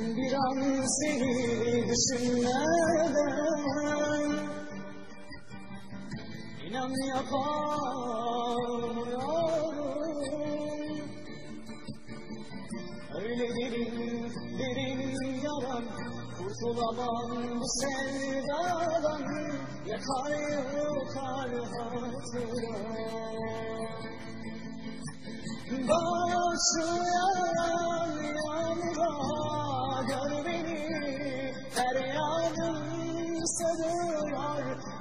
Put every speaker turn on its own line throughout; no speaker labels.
Bir an seni düşünmeden İnan yapamıyorum. Öyle derin derin yalan Kurtulamam bu sevdadan. Yakar yakar hatıram Başlayan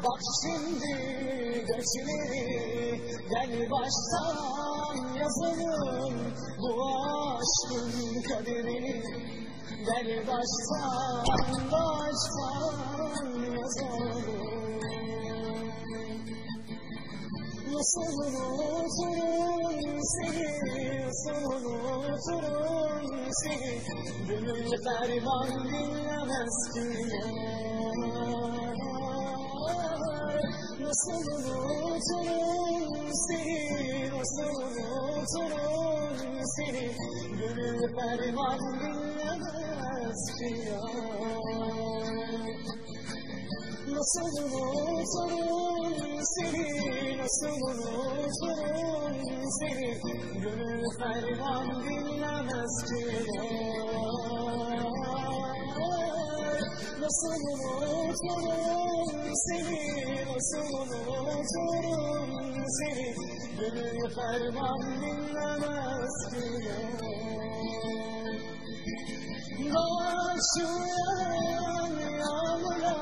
Bak şimdi göçleri Gel baştan yazalım Bu aşkın kaderini. Gel baştan baştan yazalım. Nasıl unuturum seni, nasıl unuturum seni? Gönül ferman dinlemez ki Unuturum seni, nasıl unuturum seni Nasıl unuturum seni, Gönül ferman dinlemez ki Nasıl unuturum seni, nasıl unuturum seni Gönül ferman dinlemez Başlayan yağmura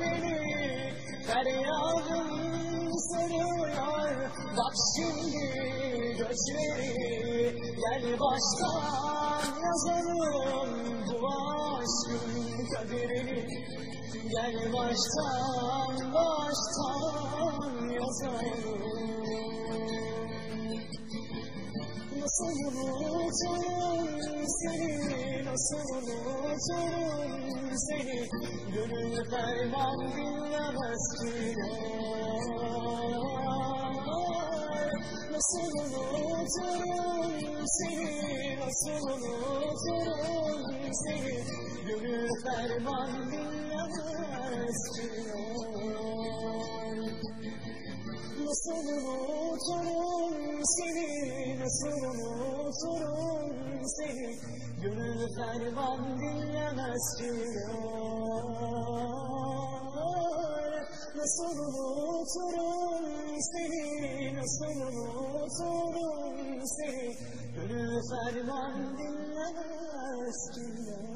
beni Feryadım sarıyor Bak şimdi göçleri Gel baştan Gel baştan baştan yazalım Nasıl unuturum seni, nasıl unuturum seni? Gönül ferman dinlemez ki Nasıl unuturum seni, nasıl unuturum seni Gönül ferman dinlemez ki Nasıl unuturum seni, nasıl unuturum seni. Gönül ferman dinlemez. ki Nasıl unuturum seni, nasıl unuturum seni Gönül ferman dinlemez ki